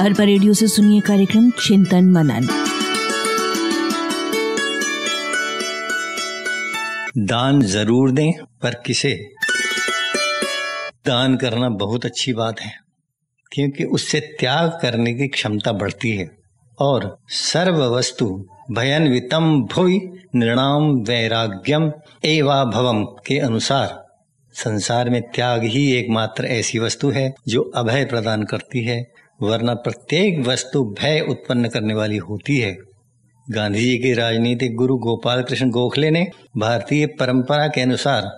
हर पर रेडियो से सुनिए कार्यक्रम चिंतन मनन। दान ज़रूर दें, पर किसे? दान करना बहुत अच्छी बात है, क्योंकि उससे त्याग करने की क्षमता बढ़ती है। और सर्व वस्तु भयनवितम भुवि निर्णाम वैराग्यम एवा भवम के अनुसार। संसार में त्याग ही एकमात्र ऐसी वस्तु है जो अभय प्रदान करती है वरना प्रत्येक वस्तु भय उत्पन्न करने वाली होती है। गांधी जी के राजनीतिक गुरु गोपाल कृष्ण गोखले ने भारतीय परंपरा के अनुसार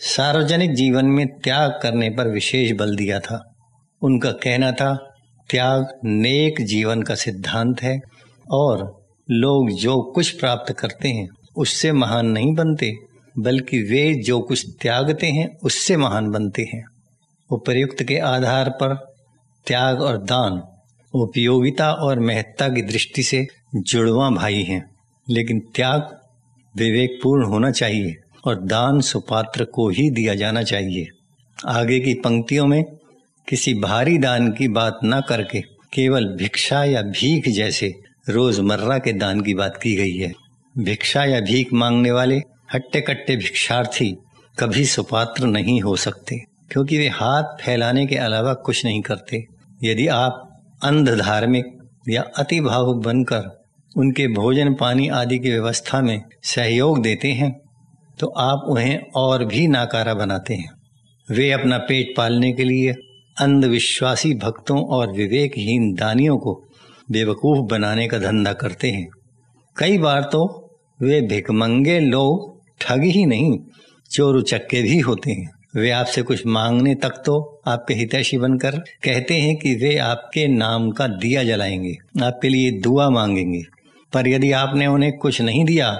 सार्वजनिक जीवन में त्याग करने पर विशेष बल दिया था। उनका कहना था, त्याग नेक जीवन का सिद्धांत है और लोग जो कुछ प्राप्त करते हैं उससे महान नहीं बनते, बल्कि वे जो कुछ त्यागते हैं उससे महान बनते हैं। उपर्युक्त के आधार पर त्याग और दान, उपयोगिता और महत्ता की दृष्टि से जुड़वा भाई हैं। लेकिन त्याग विवेकपूर्ण होना चाहिए और दान सुपात्र को ही दिया जाना चाहिए। आगे की पंक्तियों में किसी भारी दान की बात न करके केवल भिक्षा या भीख जैसे रोज़मर्रा के दान की बात की गई है। भिक्षा या भीख मांगने वाले हट्टे कट्टे भिक्षार्थी कभी सुपात्र नहीं हो सकते, क्योंकि वे हाथ फैलाने के अलावा कुछ नहीं करते। यदि आप अंध धार्मिक या अति भावुक बनकर उनके भोजन पानी आदि की व्यवस्था में सहयोग देते हैं तो आप उन्हें और भी नाकारा बनाते हैं। वे अपना पेट पालने के लिए अंधविश्वासी भक्तों और विवेकहीन दानियों को बेवकूफ़ बनाने का धंधा करते हैं। कई बार तो वे भिकमंगे लोग ठग ही नहीं, चोर उचक्के भी होते हैं। वे आपसे कुछ मांगने तक तो आपके हितैषी बनकर कहते हैं कि वे आपके नाम का दिया जलाएँगे, आपके लिए दुआ मांगेंगे। पर यदि आपने उन्हें कुछ नहीं दिया,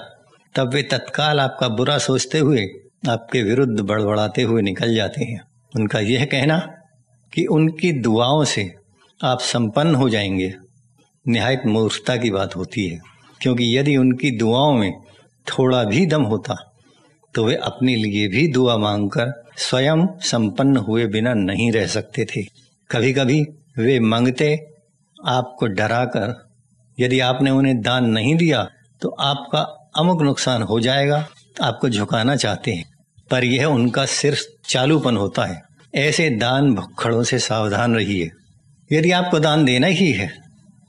तब वे तत्काल आपका बुरा सोचते हुए, आपके विरुद्ध बड़बड़ाते हुए निकल जाते हैं। उनका यह कहना कि उनकी दुआओं से आप संपन्न हो जाएँगे। निहायत मूर्खता की बात होती है, क्योंकि यदि उनकी दुआओं में थोड़ा भी दम होता तो वे अपने लिए भी दुआ मांगकर स्वयं संपन्न हुए बिना नहीं रह सकते थे। कभी कभी वे मांगते, आपको डराकर, यदि आपने उन्हें दान नहीं दिया तो आपका अमुक नुकसान हो जाएगा, आपको झुकाना चाहते हैं। पर यह उनका सिर्फ़ चालूपन होता है। ऐसे दान भुखड़ों से सावधान रहिए। यदि आपको दान देना ही है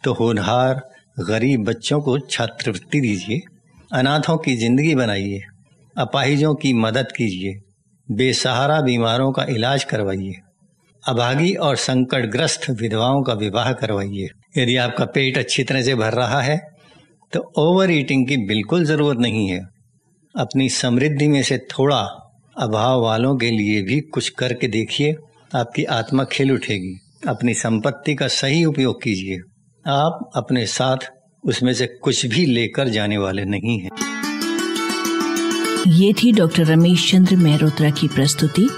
तो होनहार, गरीब बच्चों को छात्रवृत्ति दीजिए। अनाथों की ज़िंदगी बनाइए। अपाहिजों की मदद कीजिए, बेसहारा बीमारों का इलाज करवाइए, अभागी और संकटग्रस्त विधवाओं का विवाह करवाइए। यदि आपका पेट अच्छी तरह से भर रहा है तो ओवर ईटिंग की बिल्कुल ज़रूरत नहीं है। अपनी समृद्धि में से थोड़ा अभाव वालों के लिए भी कुछ करके देखिए, आपकी आत्मा खिल उठेगी। अपनी संपत्ति का सही उपयोग कीजिए। आप अपने साथ उसमें से कुछ भी लेकर जाने वाले नहीं हैं। ये थी डॉक्टर रमेश चंद्र मेहरोत्रा की प्रस्तुति।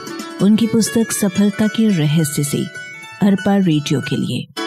उनकी पुस्तक सफलता के रहस्य से, अरपा रेडियो के लिए।